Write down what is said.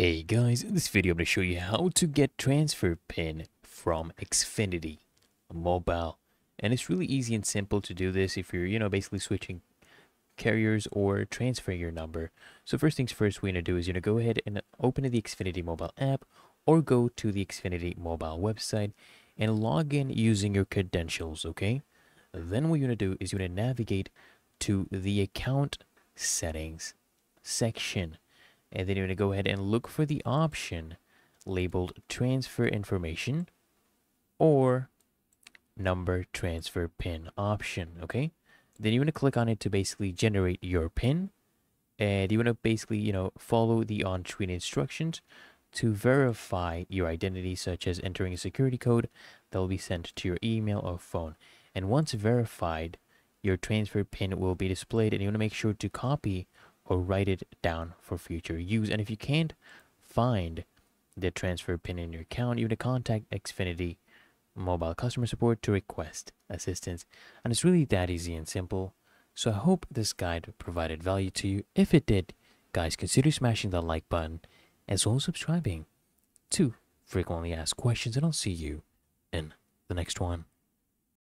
Hey guys, in this video I'm going to show you how to get transfer pin from Xfinity mobile. And it's really easy and simple to do this if you're, you know, basically switching carriers or transferring your number. So first things first, we're going to do is, you know, go ahead and open the Xfinity mobile app or go to the Xfinity mobile website and log in using your credentials, okay? Then what you're going to do is you're going to navigate to the account settings section and then you're going to go ahead and look for the option labeled transfer information or number transfer pin option okay? Then you want to click on it to basically generate your pin. And you want to basically you know follow the on-screen instructions to verify your identity such as entering a security code that will be sent to your email or phone. And once verified your transfer pin will be displayed and you want to make sure to copy or write it down for future use. And if you can't find the transfer pin in your account, you need to contact Xfinity mobile customer support to request assistance. And it's really that easy and simple. So I hope this guide provided value to you. If it did, guys, consider smashing that like button as well as subscribing to frequently asked questions and I'll see you in the next one.